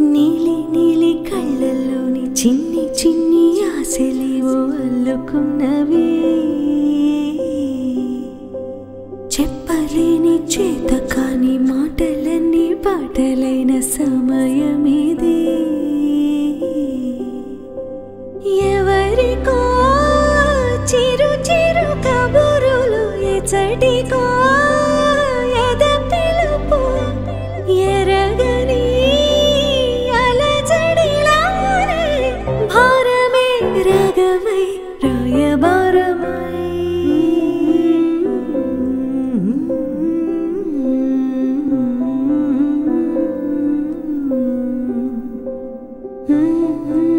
నీలి నీలి కళ్ళల్లోని చిన్ని చిన్ని ఆశలేవో అల్లుకున్నవి. చెప్పలేని చేత కాని మాటలన్నీ పాటలైన సమయమిది. ఎవరికో చిరు చిరు కబురులు ఎచటికో ராகவை ராயபாரமாய் Mm-hmm.